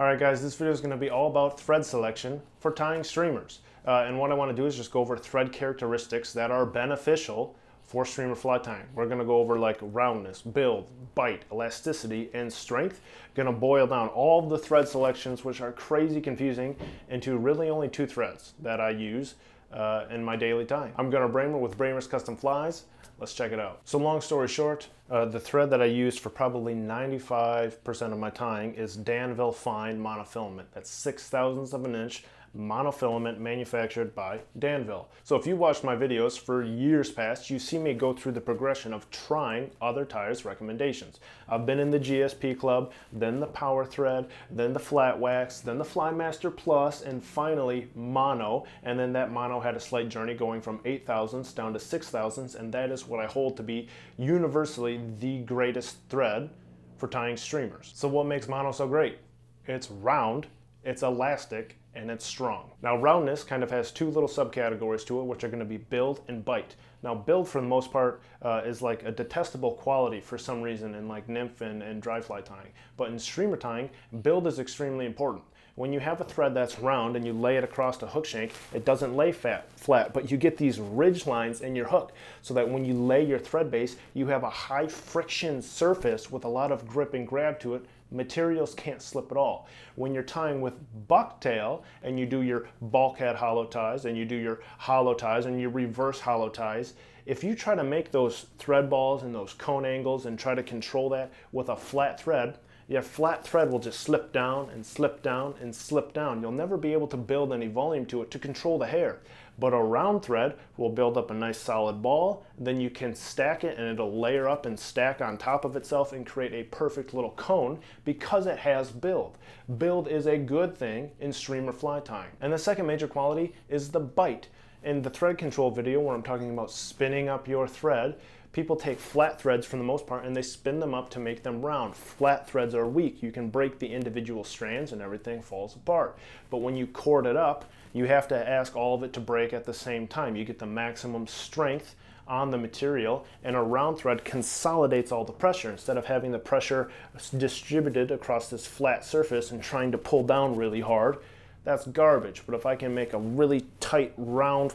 Alright guys, this video is going to be all about thread selection for tying streamers. Uh, and what I want to do is just go over thread characteristics that are beneficial for streamer fly tying. We're going to go over like roundness, build, bite, elasticity, and strength. Going to boil down all the thread selections, which are crazy confusing, into really only two threads that I use uh, in my daily tying. I'm Gunnar Brammer with Brammer's Custom Flies. Let's check it out. So long story short, uh, the thread that I use for probably 95% of my tying is Danville Fine monofilament. That's six thousandths of an inch monofilament manufactured by Danville. So if you watched my videos for years past, you see me go through the progression of trying other tyers recommendations. I've been in the GSP club, then the power thread, then the flat wax, then the Flymaster Plus, and finally mono. And then that mono had a slight journey going from 8 thousandths down to 6 thousandths, and that is what I hold to be universally the greatest thread for tying streamers. So what makes mono so great? It's round, it's elastic, and it's strong. Now roundness kind of has two little subcategories to it, which are going to be build and bite. Now build for the most part uh, is like a detestable quality for some reason in like nymph and, and dry fly tying. But in streamer tying, build is extremely important. When you have a thread that's round and you lay it across a hook shank, it doesn't lay fat, flat, but you get these ridge lines in your hook so that when you lay your thread base, you have a high friction surface with a lot of grip and grab to it materials can't slip at all. When you're tying with bucktail and you do your bulkhead hollow ties and you do your hollow ties and you reverse hollow ties, if you try to make those thread balls and those cone angles and try to control that with a flat thread, your flat thread will just slip down and slip down and slip down. You'll never be able to build any volume to it to control the hair. But a round thread will build up a nice solid ball, then you can stack it and it'll layer up and stack on top of itself and create a perfect little cone because it has build. Build is a good thing in streamer fly tying. And the second major quality is the bite. In the thread control video where I'm talking about spinning up your thread, people take flat threads for the most part and they spin them up to make them round. Flat threads are weak. You can break the individual strands and everything falls apart. But when you cord it up, you have to ask all of it to break at the same time. You get the maximum strength on the material and a round thread consolidates all the pressure instead of having the pressure distributed across this flat surface and trying to pull down really hard that's garbage but if I can make a really tight round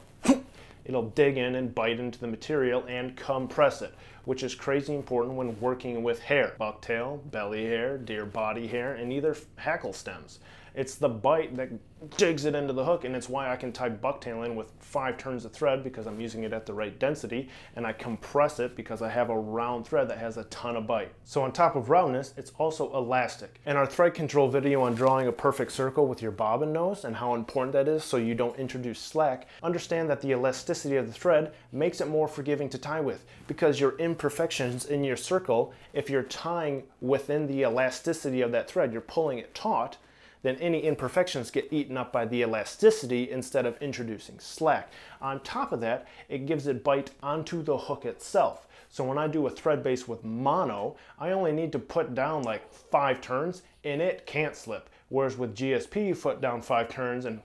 it'll dig in and bite into the material and compress it, which is crazy important when working with hair, bucktail, belly hair, deer body hair, and either hackle stems. It's the bite that digs it into the hook and it's why I can tie bucktail in with five turns of thread because I'm using it at the right density and I compress it because I have a round thread that has a ton of bite. So on top of roundness, it's also elastic. In our thread control video on drawing a perfect circle with your bobbin nose and how important that is so you don't introduce slack, understand that the elasticity of the thread makes it more forgiving to tie with because your imperfections in your circle, if you're tying within the elasticity of that thread, you're pulling it taut, then any imperfections get eaten up by the elasticity instead of introducing slack. On top of that, it gives it bite onto the hook itself. So when I do a thread base with mono, I only need to put down like five turns and it can't slip. Whereas with GSP, you put down five turns and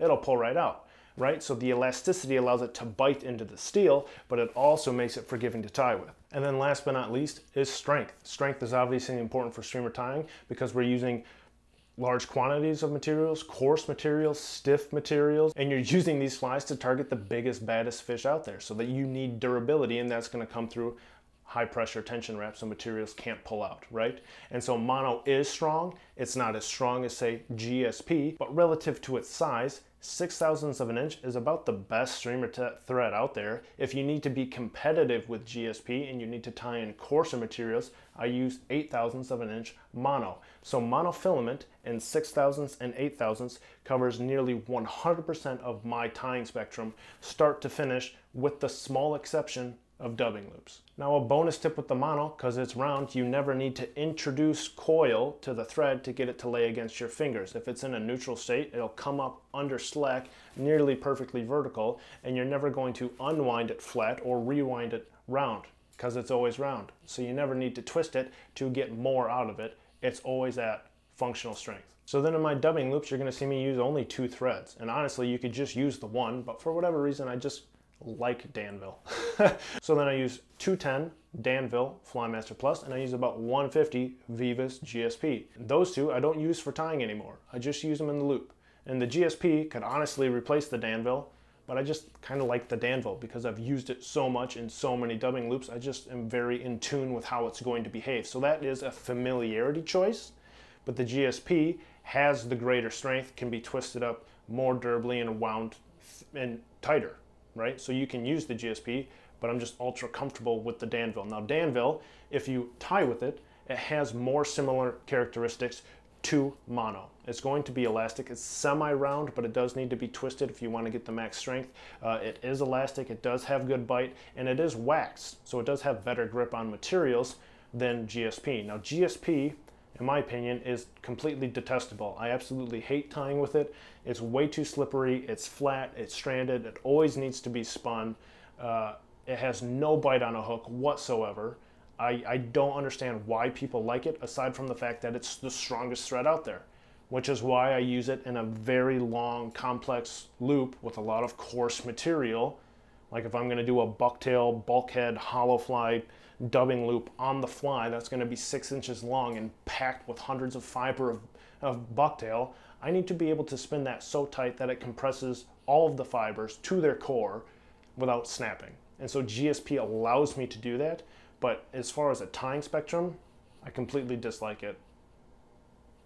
it'll pull right out right? So the elasticity allows it to bite into the steel, but it also makes it forgiving to tie with. And then last but not least is strength. Strength is obviously important for streamer tying because we're using large quantities of materials, coarse materials, stiff materials, and you're using these flies to target the biggest, baddest fish out there so that you need durability and that's gonna come through high pressure tension wraps so materials can't pull out, right? And so mono is strong. It's not as strong as say GSP, but relative to its size, six thousandths of an inch is about the best streamer thread out there. If you need to be competitive with GSP and you need to tie in coarser materials, I use eight thousandths of an inch mono. So monofilament in six thousandths and eight thousandths covers nearly 100% of my tying spectrum, start to finish, with the small exception of dubbing loops. Now a bonus tip with the mono, because it's round, you never need to introduce coil to the thread to get it to lay against your fingers. If it's in a neutral state, it'll come up under slack, nearly perfectly vertical, and you're never going to unwind it flat or rewind it round, because it's always round. So you never need to twist it to get more out of it. It's always at functional strength. So then in my dubbing loops, you're gonna see me use only two threads. And honestly, you could just use the one, but for whatever reason, I just like Danville. so then I use 210 Danville Flymaster Plus and I use about 150 Veevus GSP. Those two I don't use for tying anymore. I just use them in the loop. And the GSP could honestly replace the Danville, but I just kind of like the Danville because I've used it so much in so many dubbing loops. I just am very in tune with how it's going to behave. So that is a familiarity choice, but the GSP has the greater strength, can be twisted up more durably and wound and tighter, right? So you can use the GSP, but I'm just ultra comfortable with the Danville. Now Danville, if you tie with it, it has more similar characteristics to mono. It's going to be elastic. It's semi-round, but it does need to be twisted if you want to get the max strength. Uh, it is elastic, it does have good bite, and it is waxed, so it does have better grip on materials than GSP. Now GSP, in my opinion, is completely detestable. I absolutely hate tying with it. It's way too slippery, it's flat, it's stranded, it always needs to be spun. Uh, it has no bite on a hook whatsoever. I, I don't understand why people like it aside from the fact that it's the strongest thread out there, which is why I use it in a very long, complex loop with a lot of coarse material. Like if I'm going to do a bucktail, bulkhead, hollow fly dubbing loop on the fly, that's going to be six inches long and packed with hundreds of fiber of, of bucktail. I need to be able to spin that so tight that it compresses all of the fibers to their core without snapping. And so GSP allows me to do that but as far as a tying spectrum, I completely dislike it.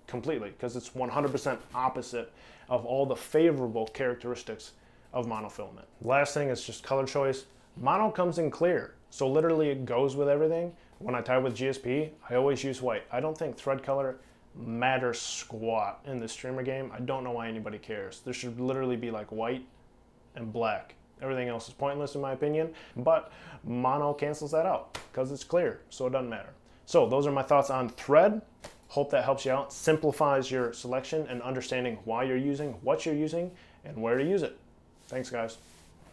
Completely, because it's 100% opposite of all the favorable characteristics of monofilament. Last thing is just color choice. Mono comes in clear, so literally it goes with everything. When I tie with GSP, I always use white. I don't think thread color matters squat in the streamer game. I don't know why anybody cares. There should literally be like white and black Everything else is pointless in my opinion, but mono cancels that out because it's clear, so it doesn't matter. So those are my thoughts on thread. Hope that helps you out, simplifies your selection and understanding why you're using, what you're using, and where to use it. Thanks guys.